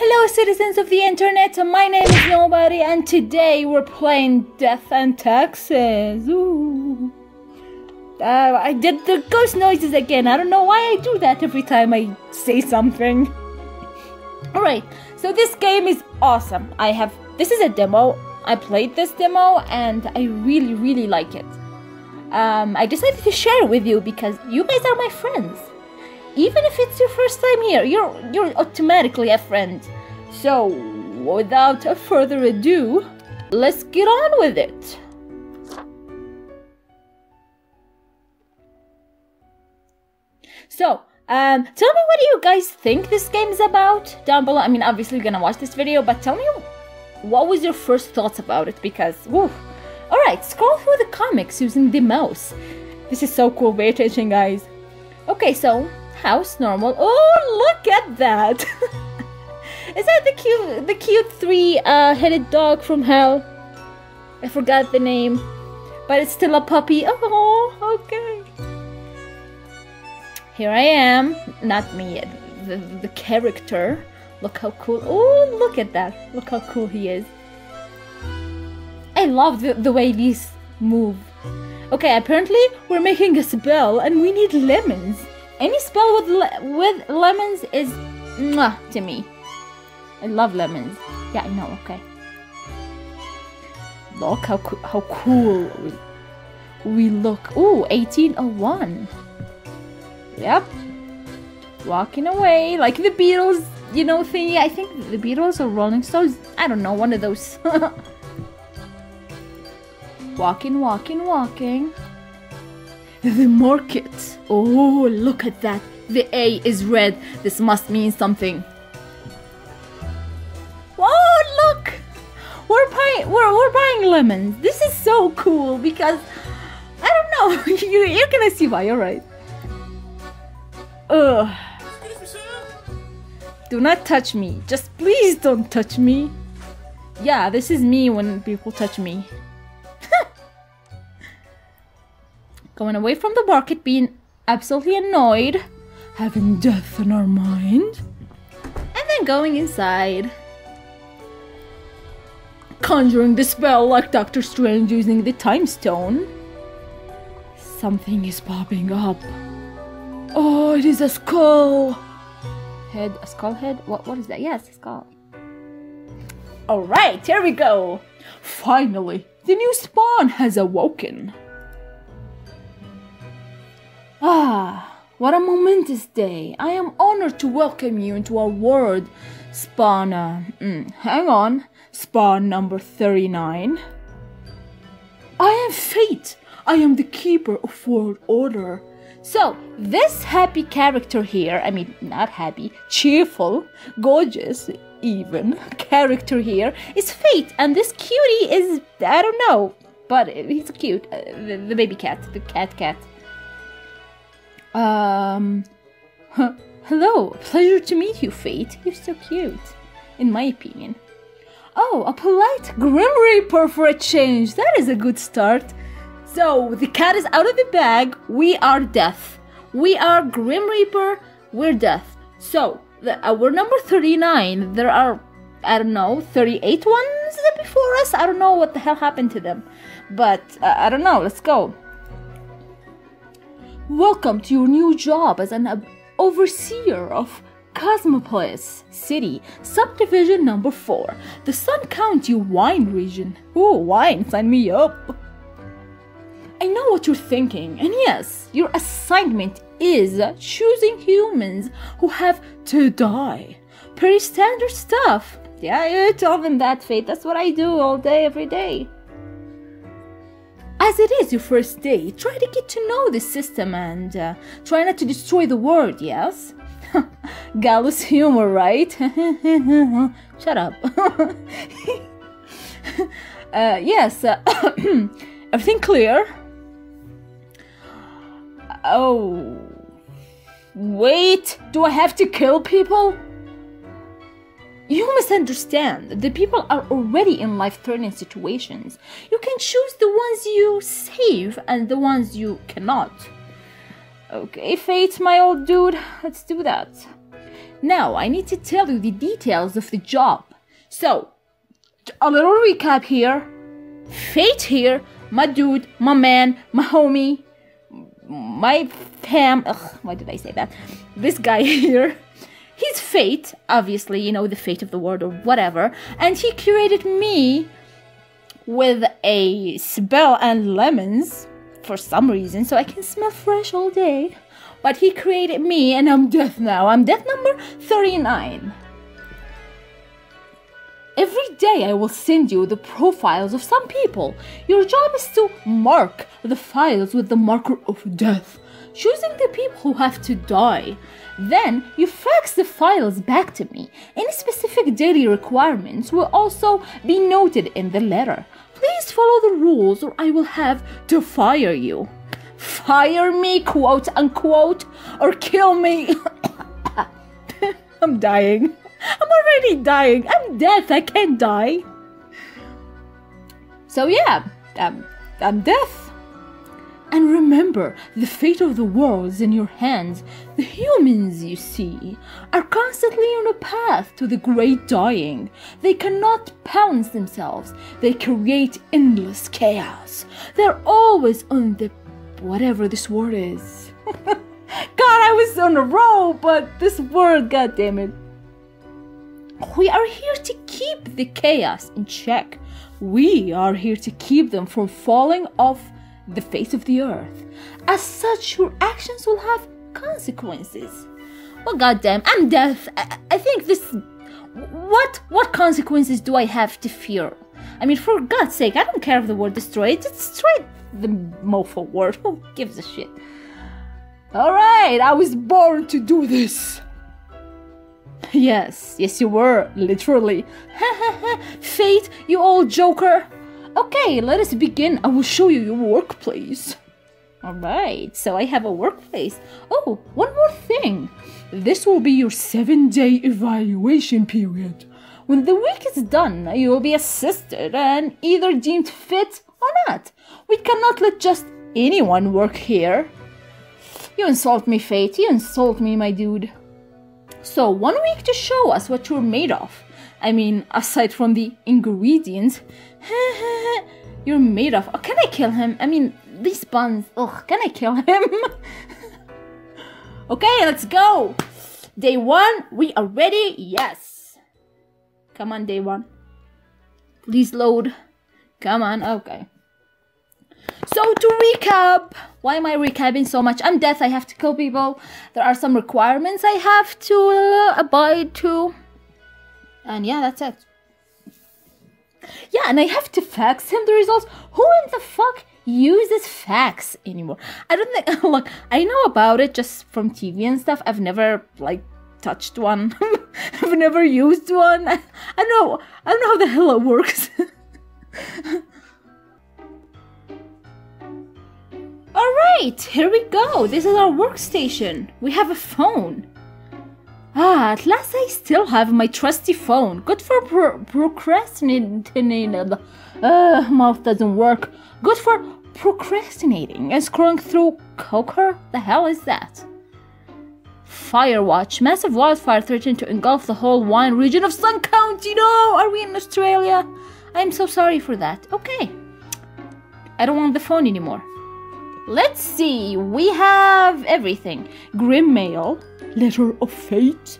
Hello, citizens of the internet. My name is Nobody, and today we're playing Death and Taxes. Ooh. Uh, I did the ghost noises again. I don't know why I do that every time I say something. Alright, so this game is awesome. I have. This is a demo. I played this demo and I really, really like it. Um, I decided to share it with you because you guys are my friends even if it's your first time here, you're you're automatically a friend. So, without further ado, let's get on with it. So, um, tell me what do you guys think this game is about down below. I mean, obviously you're gonna watch this video, but tell me what was your first thoughts about it because, woo. Alright, scroll through the comics using the mouse. This is so cool, pay attention guys. Okay, so house normal. Oh, look at that! Is that the cute, the cute three-headed uh, dog from hell? I forgot the name, but it's still a puppy. Oh, okay. Here I am. Not me, yet. the, the character. Look how cool. Oh, look at that. Look how cool he is. I love the, the way these move. Okay, apparently we're making a spell and we need lemons. Any spell with le with lemons is mwah to me. I love lemons. Yeah, I know. Okay. Look how co how cool we look. Ooh, 1801. Yep. Walking away like the Beatles, you know, thingy. I think the Beatles or Rolling Stones. I don't know, one of those. walking, walking, walking. The market. Oh, look at that. The A is red. This must mean something. Oh, look! We're buying, we're, we're buying lemons. This is so cool because, I don't know, you, you're gonna see why, alright. Ugh. Do not touch me. Just please don't touch me. Yeah, this is me when people touch me. Going away from the market, being absolutely annoyed, having death in our mind, and then going inside. Conjuring the spell like Doctor Strange using the time stone. Something is popping up. Oh, it is a skull! Head, a skull head? What, what is that? Yes, a skull. Alright, here we go! Finally, the new spawn has awoken. Ah, what a momentous day. I am honored to welcome you into our world, spawn. Uh, mm, hang on, spawn number 39. I am Fate. I am the keeper of world order. So, this happy character here, I mean, not happy, cheerful, gorgeous, even character here is Fate, and this cutie is, I don't know, but he's cute. Uh, the, the baby cat, the cat cat. Um, hello, pleasure to meet you, Fate. You're so cute, in my opinion. Oh, a polite Grim Reaper for a change. That is a good start. So, the cat is out of the bag. We are Death. We are Grim Reaper. We're Death. So, the, uh, we're number 39. There are, I don't know, 38 ones before us. I don't know what the hell happened to them. But, uh, I don't know. Let's go. Welcome to your new job as an overseer of Cosmopolis City, subdivision number 4, the Sun County wine region. Oh, wine, sign me up! I know what you're thinking, and yes, your assignment is choosing humans who have to die. Pretty standard stuff. Yeah, you tell them that, Fate. That's what I do all day, every day. As it is your first day, try to get to know the system and uh, try not to destroy the world, yes? Gallows humor, right? Shut up. uh, yes, uh, everything clear? Oh. Wait, do I have to kill people? You must understand that the people are already in life threatening situations. You can choose the ones you save and the ones you cannot. Okay, Fate, my old dude, let's do that. Now, I need to tell you the details of the job. So, a little recap here. Fate here, my dude, my man, my homie, my Pam. Ugh, why did I say that? This guy here. He's fate, obviously, you know, the fate of the world or whatever. And he created me with a spell and lemons for some reason, so I can smell fresh all day. But he created me, and I'm death now. I'm death number 39. Every day I will send you the profiles of some people. Your job is to mark the files with the marker of death, choosing the people who have to die. Then you fax the files back to me. Any specific daily requirements will also be noted in the letter. Please follow the rules or I will have to fire you. Fire me, quote unquote, or kill me. I'm dying. I'm already dying. I'm death. I can't die. So yeah, I'm, I'm death. And remember, the fate of the world is in your hands. The humans, you see, are constantly on a path to the great dying. They cannot balance themselves. They create endless chaos. They're always on the whatever this word is. God, I was on a roll, but this word, god damn it. We are here to keep the chaos in check. We are here to keep them from falling off the face of the earth. As such, your actions will have consequences. Well, goddamn, I'm deaf. I, I think this. What what consequences do I have to fear? I mean, for God's sake, I don't care if the world destroyed. Destroy the mofo word. Who gives a shit? All right, I was born to do this. Yes, yes, you were, literally. Fate, you old joker. Okay, let us begin. I will show you your workplace. Alright, so I have a workplace. Oh, one more thing. This will be your seven day evaluation period. When the week is done, you will be assisted and either deemed fit or not. We cannot let just anyone work here. You insult me, Fate. You insult me, my dude. So, one week to show us what you're made of. I mean, aside from the ingredients, you're made of. Oh, can I kill him? I mean, these buns. Ugh, can I kill him? okay, let's go. Day one, we are ready. Yes. Come on, day one. Please load. Come on, okay. So to recap, why am I recapping so much? I'm death, I have to kill people. There are some requirements I have to uh, abide to. And yeah, that's it. Yeah, and I have to fax him the results. Who in the fuck uses fax anymore? I don't think, look, I know about it just from TV and stuff. I've never, like, touched one. I've never used one. I, I don't know, I don't know how the hell it works. Alright, here we go. This is our workstation. We have a phone. Ah, at last I still have my trusty phone. Good for pro procrastinating. Uh, mouth doesn't work. Good for procrastinating and scrolling through Coker? The hell is that? Firewatch. Massive wildfire threatened to engulf the whole wine region of Sun County. No! Are we in Australia? I'm so sorry for that. Okay. I don't want the phone anymore. Let's see, we have everything. Grim mail, letter of fate,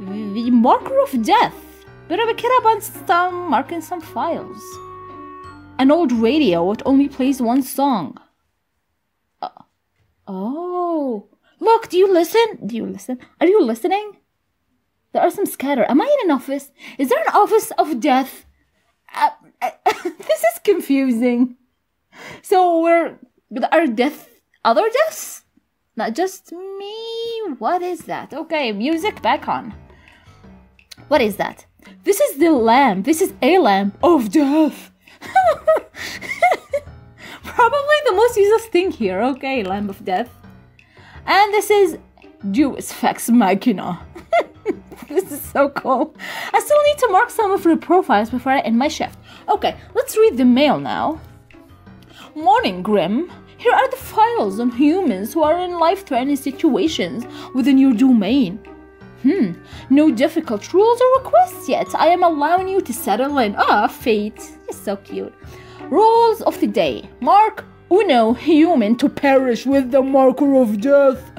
the marker of death, of a kid up on some marking some files. An old radio, it only plays one song. Uh, oh, look, do you listen? Do you listen? Are you listening? There are some scatter. Am I in an office? Is there an office of death? Uh, uh, this is confusing. So we're but are death other deaths? Not just me? What is that? Okay, music back on. What is that? This is the lamb. This is a lamb of death. Probably the most useless thing here. Okay, lamb of death. And this is Deus Fax Machina. this is so cool. I still need to mark some of the profiles before I end my shift. Okay, let's read the mail now. Morning, Grim. Here are the files on humans who are in life threatening situations within your domain. Hmm, no difficult rules or requests yet. I am allowing you to settle in. Ah, fate. You're so cute. Rules of the day. Mark uno human to perish with the marker of death.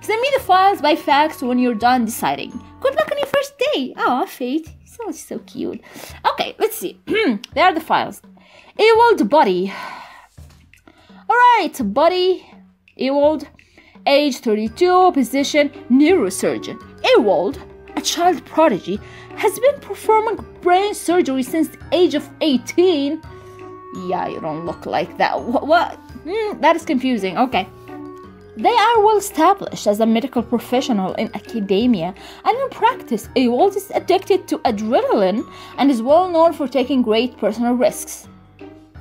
Send me the files by fax when you're done deciding. Good luck on your first day. Ah, fate. So so cute. Okay, let's see. Hmm, there are the files. Ewald body. Alright, body. Ewald. Age 32, position neurosurgeon. Ewald, a child prodigy, has been performing brain surgery since the age of 18. Yeah, you don't look like that. What? what? Mm, that is confusing. Okay. They are well established as a medical professional in academia and in practice. Ewald is addicted to adrenaline and is well known for taking great personal risks.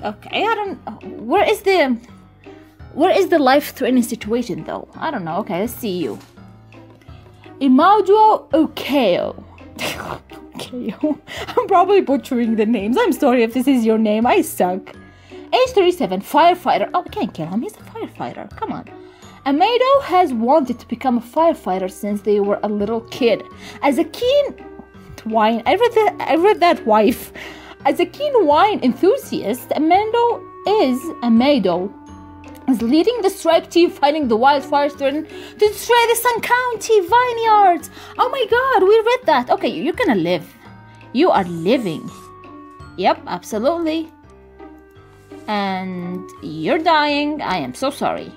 Okay, I don't. Where is the. Where is the life threatening situation though? I don't know. Okay, let's see you. Imauduo Okeo. Okeo. I'm probably butchering the names. I'm sorry if this is your name. I suck. Age 37, firefighter. Oh, can't kill him. He's a firefighter. Come on. Amado has wanted to become a firefighter since they were a little kid. As a keen wine, I read that. I read that wife. As a keen wine enthusiast, Amado is Amado is leading the stripe team fighting the wildfires threatening to destroy the Sun County vineyards. Oh my god, we read that. Okay, you're gonna live. You are living. Yep, absolutely. And you're dying. I am so sorry.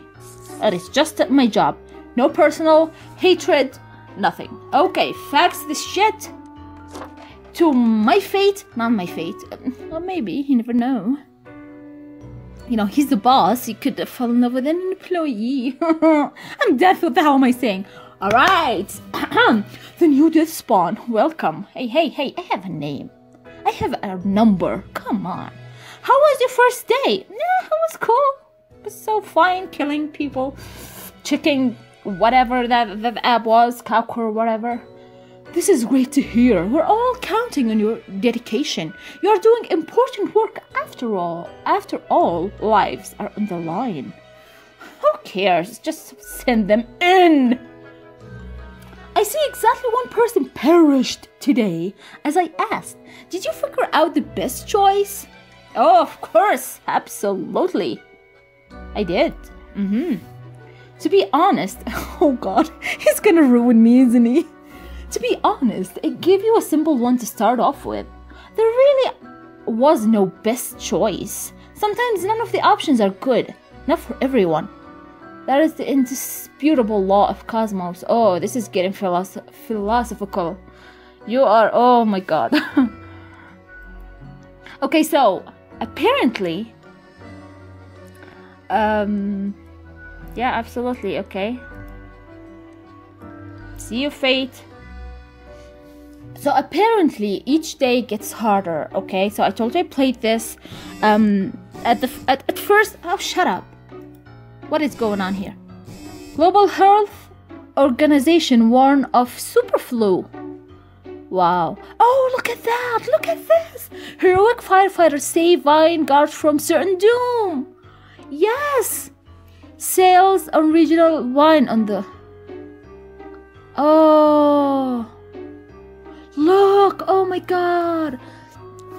It is just my job. No personal hatred, nothing. Okay, fax this shit to my fate. Not my fate. Well, maybe, you never know you know, he's the boss. He could fall in love with an employee. I'm deaf. What the hell am I saying? All right. the new death spawn. Welcome. Hey, hey, hey. I have a name. I have a number. Come on. How was your first day? Nah, it was cool. It was so fine killing people, checking whatever that, that app was, or whatever. This is great to hear. We're all counting on your dedication. You are doing important work after all. After all, lives are on the line. Who cares? Just send them in. I see exactly one person perished today. As I asked, did you figure out the best choice? Oh, of course, absolutely. I did. Mm-hmm. To be honest, oh god, he's gonna ruin me, isn't he? To be honest, it gave you a simple one to start off with. There really was no best choice. Sometimes none of the options are good, not for everyone. That is the indisputable law of cosmos. Oh, this is getting philosoph- philosophical. You are, oh my god. okay, so apparently, um, yeah, absolutely, okay. See you, fate. So apparently each day gets harder, okay? So I told you I played this um at the at, at first oh shut up. What is going on here? Global Health Organization warn of superflu. Wow. Oh, look at that. Look at this. Heroic firefighters save vine guards from certain doom. Yes. Sales on regional wine on the Oh. Look! Oh my god!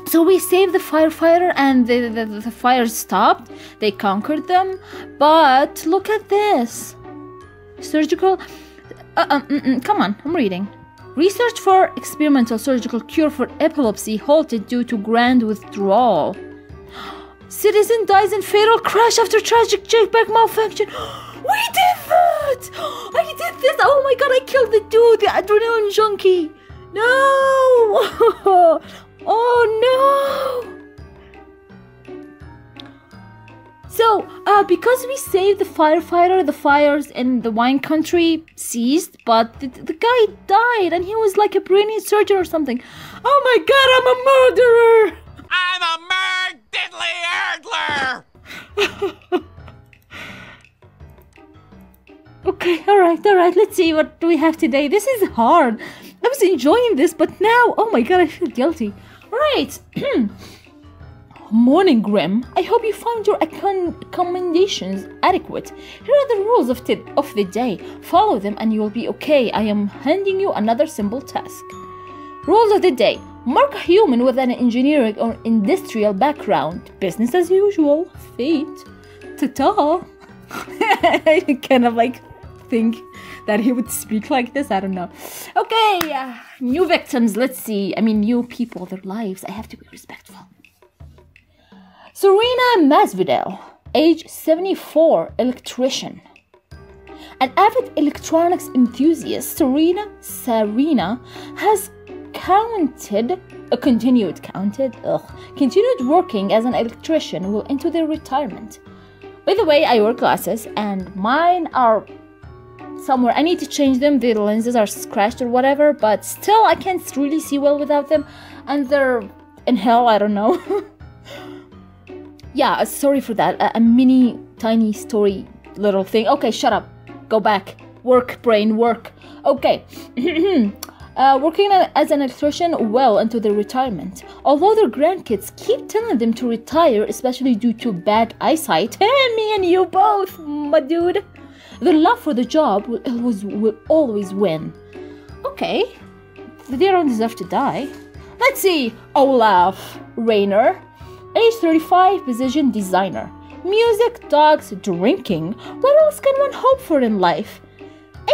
So we saved the firefighter and the, the, the fire stopped. They conquered them. But look at this. Surgical. Uh, um, mm, mm, come on, I'm reading. Research for experimental surgical cure for epilepsy halted due to grand withdrawal. Citizen dies in fatal crash after tragic jetpack malfunction. We did that! I did this! Oh my god, I killed the dude, the adrenaline junkie! No! oh no! So, uh, because we saved the firefighter, the fires in the wine country ceased, but the, the guy died and he was like a brain surgeon or something. Oh my god, I'm a murderer! I'm a murd diddly erdler! okay, alright, alright, let's see what we have today. This is hard. Was enjoying this, but now, oh my god, I feel guilty. Right. Morning, Grim. I hope you found your accom- accommodations adequate. Here are the rules of, of the day. Follow them and you'll be okay. I am handing you another simple task. Rules of the day. Mark a human with an engineering or industrial background. Business as usual. Fate. Ta-ta. Kind of like think that he would speak like this. I don't know. Okay, uh, new victims. Let's see. I mean, new people, their lives. I have to be respectful. Serena Masvidal, age 74, electrician. An avid electronics enthusiast, Serena Serena has counted, uh, continued, counted, ugh, continued working as an electrician well into their retirement. By the way, I wear glasses and mine are somewhere. I need to change them. The lenses are scratched or whatever, but still I can't really see well without them. And they're in hell, I don't know. yeah, uh, sorry for that. A, a mini, tiny story little thing. Okay, shut up. Go back. Work, brain, work. Okay. Uh, working as an electrician well into their retirement. Although their grandkids keep telling them to retire, especially due to bad eyesight, hey, me and you both, my dude, their love for the job will always, will always win. Okay, they don't deserve to die. Let's see, Olaf Rayner, age 35, position designer. Music, dogs, drinking. What else can one hope for in life?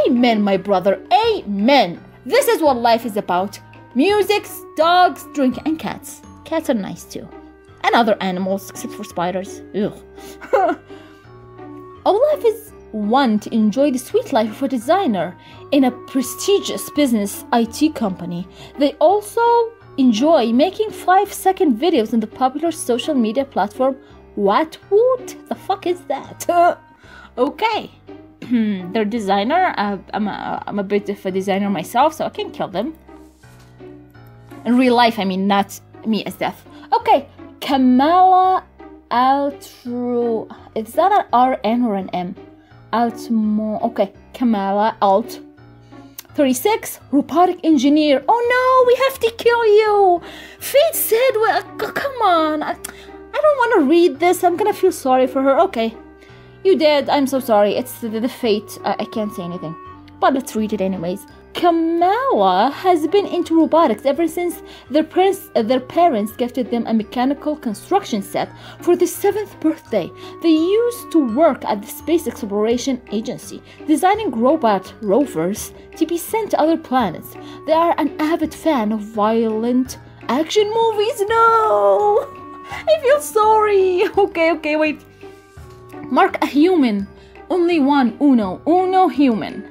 Amen, my brother, amen. This is what life is about music, dogs, drinking, and cats. Cats are nice too. And other animals, except for spiders. Ugh. Olaf is one to enjoy the sweet life of a designer in a prestigious business IT company. They also enjoy making 5 second videos on the popular social media platform Whatwood. The fuck is that? okay. Their designer, uh, I'm, a, I'm a bit of a designer myself, so I can kill them. In real life, I mean, not me as death. Okay, Kamala Altru. Is that an RN or an M? Altmo. Okay, Kamala Alt. 36, robotic engineer. Oh no, we have to kill you. Fate said, well, come on. I, I don't want to read this. I'm gonna feel sorry for her. Okay, you did. I'm so sorry. It's the, the fate. I can't say anything. But let's read it anyways. Kamala has been into robotics ever since their parents, uh, their parents gifted them a mechanical construction set for their seventh birthday. They used to work at the Space Exploration Agency, designing robot rovers to be sent to other planets. They are an avid fan of violent action movies. No! I feel sorry. Okay, okay, wait. Mark a human. Only one. Uno. Uno human.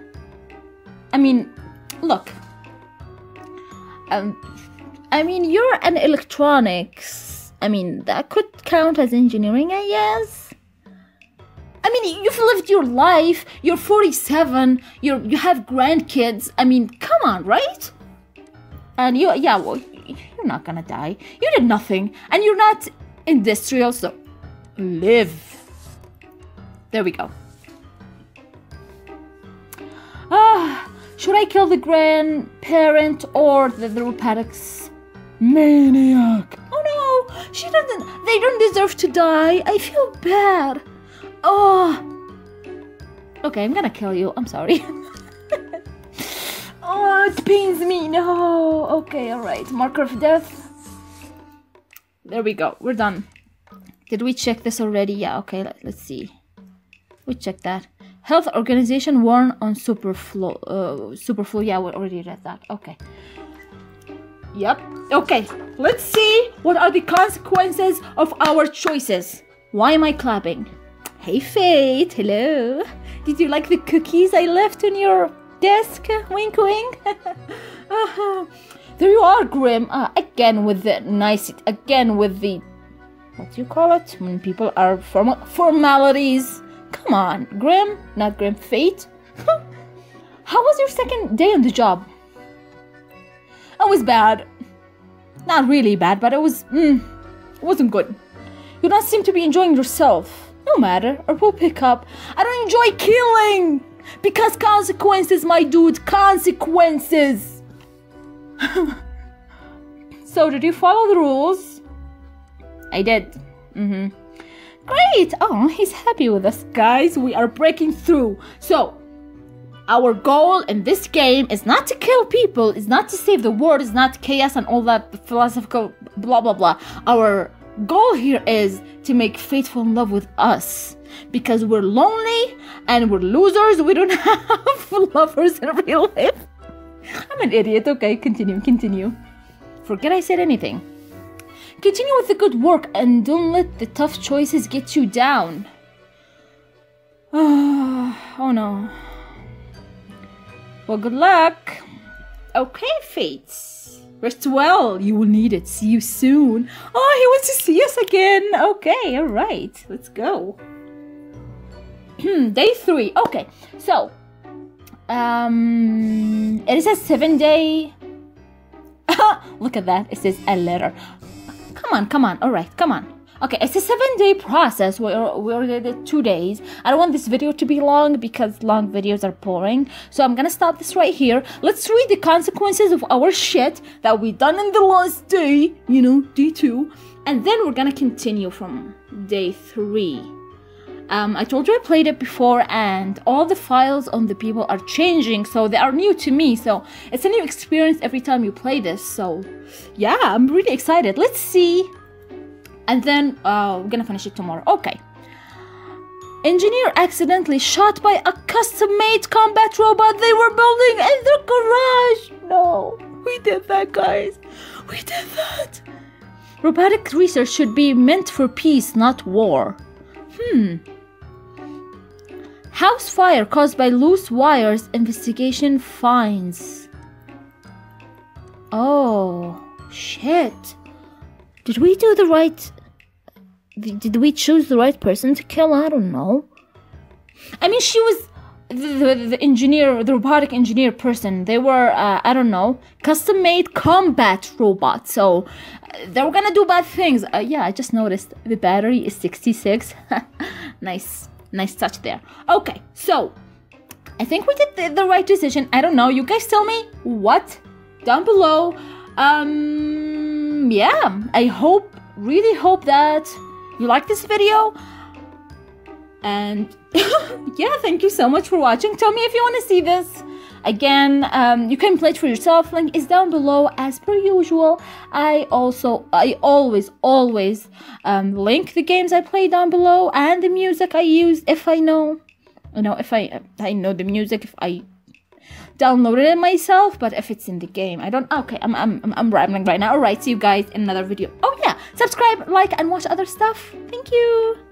I mean, look. Um, I mean, you're an electronics. I mean, that could count as engineering, I guess. I mean, you've lived your life. You're 47. You're you have grandkids. I mean, come on, right? And you, yeah, well, you're not gonna die. You did nothing, and you're not industrial, so live. There we go. Ah, should I kill the grandparent or the, the robotics maniac? Oh no, she doesn't. They don't deserve to die. I feel bad. Oh. Okay, I'm gonna kill you. I'm sorry. oh, it pains me. No. Okay, alright. Marker of death. There we go. We're done. Did we check this already? Yeah, okay, let, us see. We checked that. Health Organization warn on Superflu. Uh, Superflu, yeah, we already read that. Okay. Yep. Okay, let's see what are the consequences of our choices. Why am I clapping? Hey, Fate, hello. Did you like the cookies I left on your desk? Wink, wink. uh-huh. There you are, Grim. Uh, again with the nice. Again with the. What do you call it? When people are formal formalities. Come on, Grim, not Grim. Fate. How was your second day on the job? It was bad. Not really bad, but it was. Mm, it wasn't good. You don't seem to be enjoying yourself. No matter, or we'll pick up. I don't enjoy killing! Because consequences, my dude, consequences! so, did you follow the rules? I did. Mm-hmm. Great! Oh, he's happy with us, guys. We are breaking through. So, our goal in this game is not to kill people, is not to save the world, is not chaos and all that philosophical blah blah blah. Our goal here is to make Fate fall in love with us because we're lonely and we're losers. We don't have lovers in real life. I'm an idiot. Okay, continue, continue. Forget I said anything. Continue with the good work and don't let the tough choices get you down. oh no. Well, good luck. Okay, Fates. Rest well. You will need it. See you soon. Oh, he wants to see us again. Okay, all right. Let's go. day three. Okay, so um, it is a seven day. Look at that. It says a letter. Come on, come on. All right, come on. Okay, it's a seven day process. We already did two days. I don't want this video to be long because long videos are boring. So I'm gonna stop this right here. Let's read the consequences of our shit that we done in the last day. You know, day two, and then we're gonna continue from day three. Um, I told you I played it before, and all the files on the people are changing, so they are new to me. So it's a new experience every time you play this. So yeah, I'm really excited. Let's see, and then uh, we're gonna finish it tomorrow. Okay. Engineer accidentally shot by a custom-made combat robot they were building in their garage. No, we did that, guys. We did that. Robotic research should be meant for peace, not war. Hmm. House fire caused by loose wires. Investigation finds. Oh, shit. Did we do the right. Did we choose the right person to kill? I don't know. I mean, she was the, the, the engineer, the robotic engineer person. They were, uh, I don't know, custom made combat robots. So uh, they were gonna do bad things. Uh, yeah, I just noticed the battery is 66. nice. Nice touch there. Okay, so I think we did the, the, right decision. I don't know. You guys tell me what down below. Um, yeah, I hope, really hope that you like this video. And yeah, thank you so much for watching. Tell me if you want to see this. Again, um, you can play it for yourself. Link is down below as per usual. I also, I always, always um, link the games I play down below and the music I use if I know. You know, if I I know the music, if I downloaded it myself, but if it's in the game, I don't. Okay, I'm I'm I'm rambling right now. All right, see you guys in another video. Oh yeah, subscribe, like, and watch other stuff. Thank you.